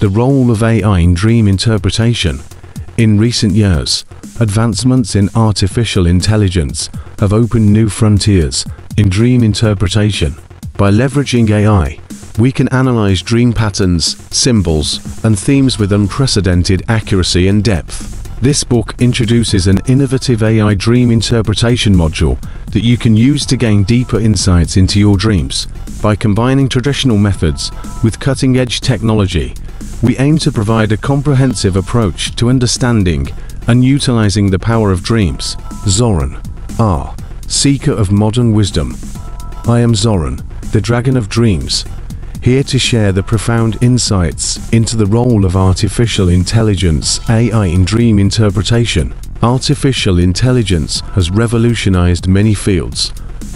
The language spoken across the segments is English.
The role of AI in dream interpretation. In recent years, advancements in artificial intelligence have opened new frontiers in dream interpretation. By leveraging AI, we can analyze dream patterns, symbols, and themes with unprecedented accuracy and depth. This book introduces an innovative AI dream interpretation module that you can use to gain deeper insights into your dreams. By combining traditional methods with cutting-edge technology, we aim to provide a comprehensive approach to understanding and utilizing the power of dreams. Zoran R. Seeker of Modern Wisdom. I am Zoran, the Dragon of Dreams, here to share the profound insights into the role of artificial intelligence AI in dream interpretation. Artificial intelligence has revolutionized many fields,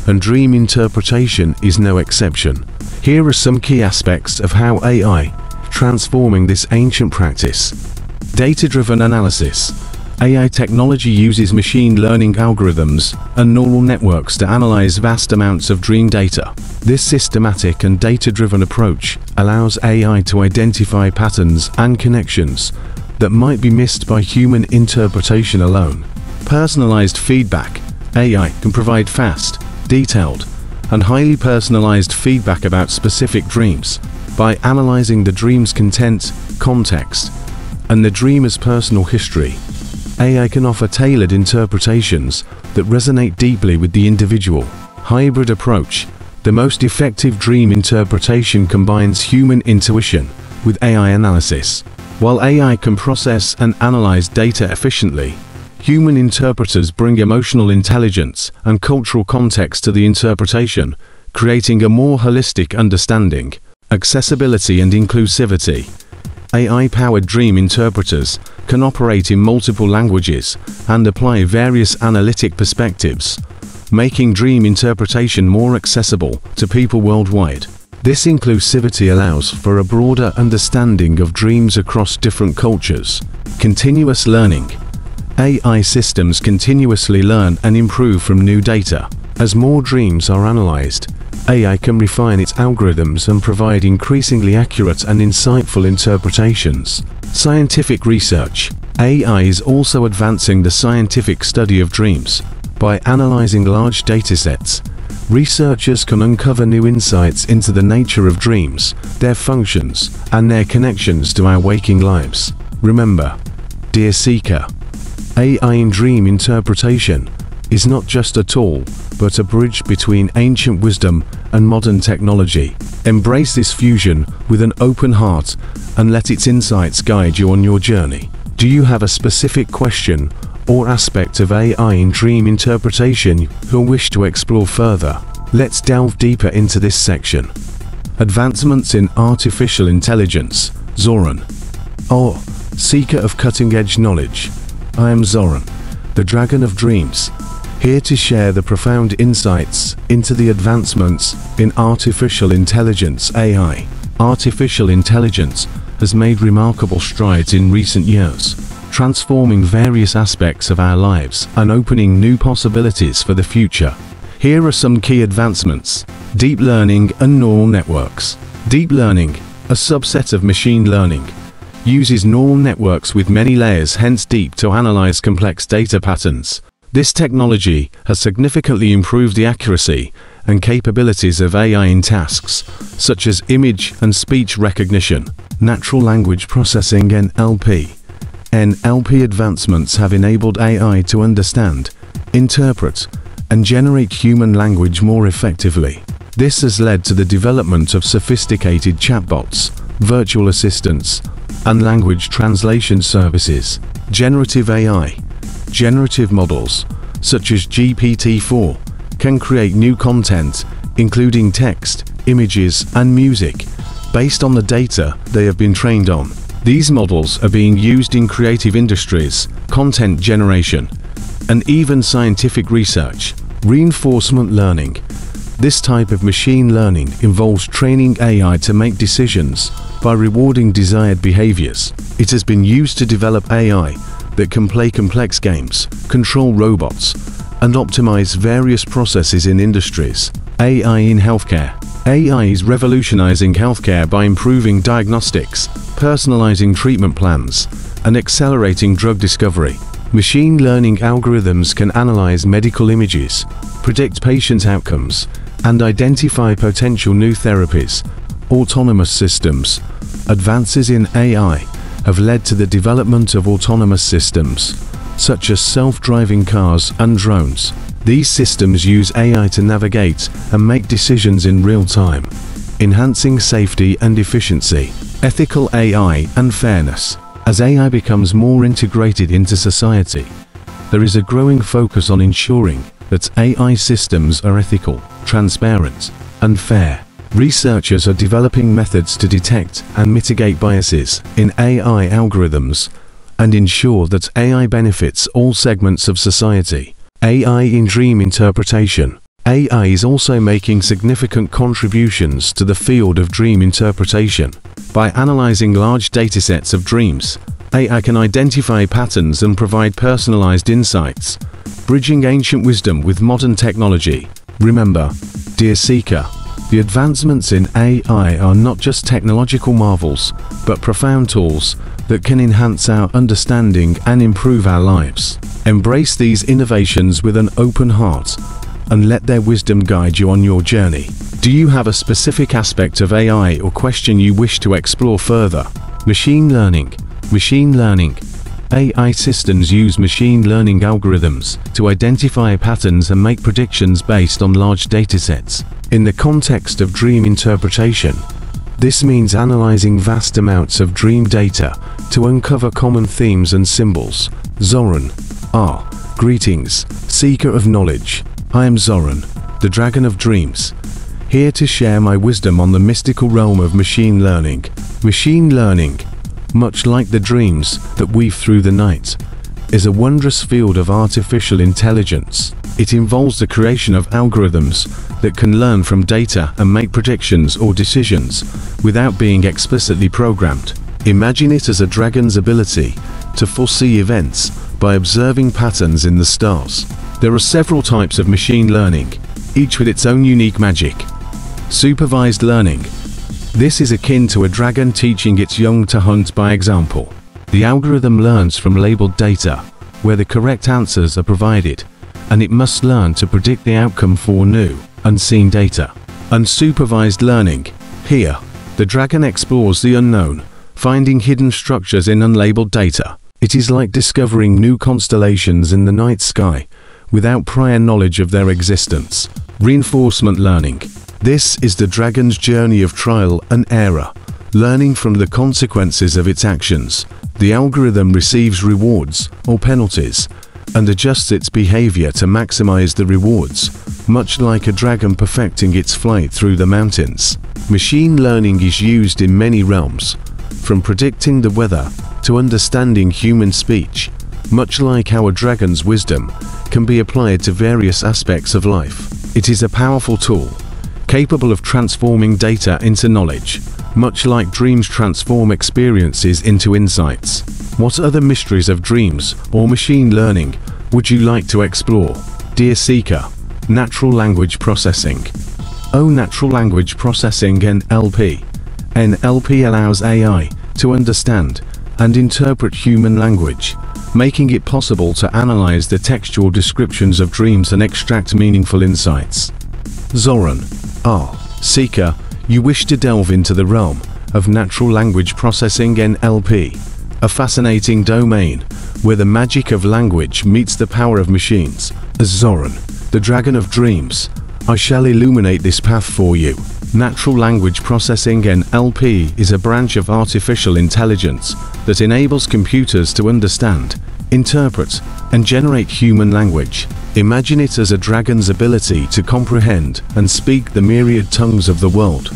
and dream interpretation is no exception. Here are some key aspects of how AI transforming this ancient practice. Data-driven analysis. AI technology uses machine learning algorithms and neural networks to analyze vast amounts of dream data. This systematic and data-driven approach allows AI to identify patterns and connections that might be missed by human interpretation alone. Personalized feedback. AI can provide fast, detailed, and highly personalized feedback about specific dreams by analyzing the dream's content, context, and the dreamer's personal history. AI can offer tailored interpretations that resonate deeply with the individual. Hybrid approach. The most effective dream interpretation combines human intuition with AI analysis. While AI can process and analyze data efficiently, human interpreters bring emotional intelligence and cultural context to the interpretation, creating a more holistic understanding. Accessibility and inclusivity. AI-powered dream interpreters can operate in multiple languages and apply various analytic perspectives, making dream interpretation more accessible to people worldwide. This inclusivity allows for a broader understanding of dreams across different cultures. Continuous learning. AI systems continuously learn and improve from new data. As more dreams are analyzed, AI can refine its algorithms and provide increasingly accurate and insightful interpretations. Scientific research. AI is also advancing the scientific study of dreams. By analyzing large datasets, researchers can uncover new insights into the nature of dreams, their functions, and their connections to our waking lives. Remember, dear seeker, AI in dream interpretation is not just a tool, but a bridge between ancient wisdom and modern technology. Embrace this fusion with an open heart and let its insights guide you on your journey. Do you have a specific question or aspect of AI in dream interpretation you wish to explore further? Let's delve deeper into this section. Advancements in Artificial Intelligence, Zoran. Oh, seeker of cutting-edge knowledge. I am Zoran, the Dragon of Dreams, here to share the profound insights into the advancements in artificial intelligence AI. Artificial intelligence has made remarkable strides in recent years, transforming various aspects of our lives and opening new possibilities for the future. Here are some key advancements. Deep learning and neural networks. Deep learning, a subset of machine learning, uses neural networks with many layers hence deep to analyze complex data patterns. This technology has significantly improved the accuracy and capabilities of AI in tasks, such as image and speech recognition, natural language processing NLP. NLP advancements have enabled AI to understand, interpret, and generate human language more effectively. This has led to the development of sophisticated chatbots, virtual assistants, and language translation services. Generative AI generative models, such as GPT-4, can create new content, including text, images, and music, based on the data they have been trained on. These models are being used in creative industries, content generation, and even scientific research. Reinforcement learning. This type of machine learning involves training AI to make decisions by rewarding desired behaviors. It has been used to develop AI that can play complex games, control robots, and optimize various processes in industries. AI in healthcare. AI is revolutionizing healthcare by improving diagnostics, personalizing treatment plans, and accelerating drug discovery. Machine learning algorithms can analyze medical images, predict patient outcomes, and identify potential new therapies. Autonomous systems. Advances in AI have led to the development of autonomous systems, such as self-driving cars and drones. These systems use AI to navigate and make decisions in real time, enhancing safety and efficiency. Ethical AI and fairness. As AI becomes more integrated into society, there is a growing focus on ensuring that AI systems are ethical, transparent, and fair. Researchers are developing methods to detect and mitigate biases in AI algorithms and ensure that AI benefits all segments of society. AI in dream interpretation. AI is also making significant contributions to the field of dream interpretation. By analyzing large datasets of dreams, AI can identify patterns and provide personalized insights, bridging ancient wisdom with modern technology. Remember, dear seeker, the advancements in AI are not just technological marvels, but profound tools that can enhance our understanding and improve our lives. Embrace these innovations with an open heart and let their wisdom guide you on your journey. Do you have a specific aspect of AI or question you wish to explore further? Machine learning. Machine learning. AI systems use machine learning algorithms to identify patterns and make predictions based on large datasets. In the context of dream interpretation, this means analyzing vast amounts of dream data to uncover common themes and symbols. Zoran. Ah, greetings, seeker of knowledge. I am Zoran, the Dragon of Dreams, here to share my wisdom on the mystical realm of machine learning. Machine learning, much like the dreams that weave through the night, is a wondrous field of artificial intelligence. It involves the creation of algorithms that can learn from data and make predictions or decisions without being explicitly programmed. Imagine it as a dragon's ability to foresee events by observing patterns in the stars. There are several types of machine learning, each with its own unique magic. Supervised learning. This is akin to a dragon teaching its young to hunt by example. The algorithm learns from labeled data, where the correct answers are provided, and it must learn to predict the outcome for new, unseen data. Unsupervised learning. Here, the dragon explores the unknown, finding hidden structures in unlabeled data. It is like discovering new constellations in the night sky, without prior knowledge of their existence. Reinforcement learning. This is the dragon's journey of trial and error, learning from the consequences of its actions. The algorithm receives rewards or penalties and adjusts its behavior to maximize the rewards, much like a dragon perfecting its flight through the mountains. Machine learning is used in many realms, from predicting the weather to understanding human speech, much like how a dragon's wisdom can be applied to various aspects of life. It is a powerful tool, capable of transforming data into knowledge, much like dreams transform experiences into insights. What other mysteries of dreams or machine learning would you like to explore? Dear Seeker, Natural Language Processing. O Natural Language Processing NLP. NLP allows AI to understand and interpret human language, making it possible to analyze the textual descriptions of dreams and extract meaningful insights. Zoran. R. Seeker, you wish to delve into the realm of natural language processing NLP, a fascinating domain where the magic of language meets the power of machines. As Zoran, the Dragon of Dreams, I shall illuminate this path for you. Natural language processing NLP is a branch of artificial intelligence that enables computers to understand, interpret, and generate human language. Imagine it as a dragon's ability to comprehend and speak the myriad tongues of the world,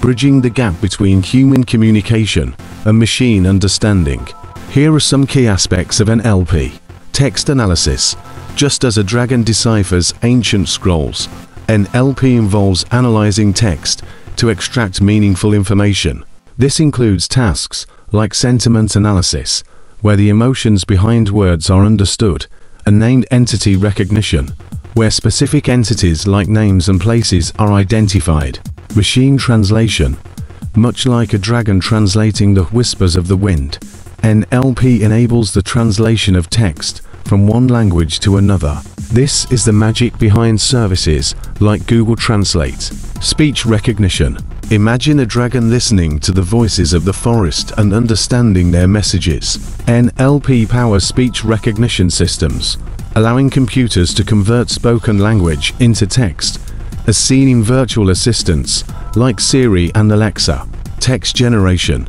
bridging the gap between human communication and machine understanding. Here are some key aspects of NLP. Text analysis. Just as a dragon deciphers ancient scrolls, NLP involves analyzing text to extract meaningful information. This includes tasks like sentiment analysis, where the emotions behind words are understood, and named entity recognition, where specific entities like names and places are identified. Machine translation, much like a dragon translating the whispers of the wind, NLP enables the translation of text from one language to another. This is the magic behind services like Google Translate. Speech recognition. Imagine a dragon listening to the voices of the forest and understanding their messages. NLP powers speech recognition systems, allowing computers to convert spoken language into text, as seen in virtual assistants like Siri and Alexa. Text generation.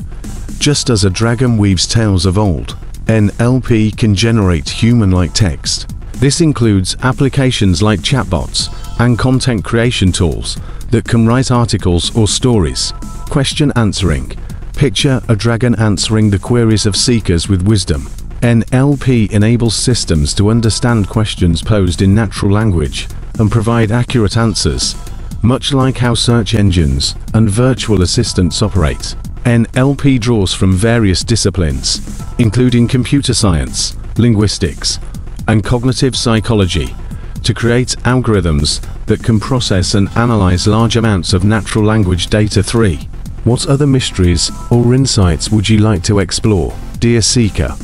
Just as a dragon weaves tales of old, NLP can generate human-like text. This includes applications like chatbots and content creation tools that can write articles or stories. Question answering. Picture a dragon answering the queries of seekers with wisdom. NLP enables systems to understand questions posed in natural language and provide accurate answers, much like how search engines and virtual assistants operate. NLP draws from various disciplines, including computer science, linguistics, and cognitive psychology, to create algorithms that can process and analyze large amounts of natural language data 3. What other mysteries or insights would you like to explore, dear seeker?